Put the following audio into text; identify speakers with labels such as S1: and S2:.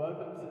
S1: Welcome to